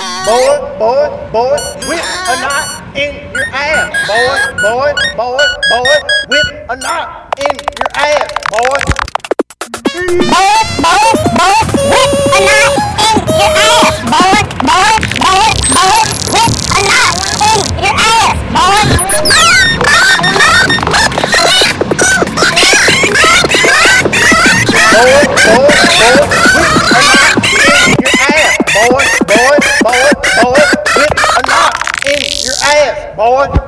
boy, boy, boy, whip a knot in your ass, boy, boy, boy, boy, whip a knot in your ass, boy. Boy, boy, boy, whip a knot in your ass, boy, boy, boy, boy, whip a knot in your ass, boy. Boy, boy, boy, boy,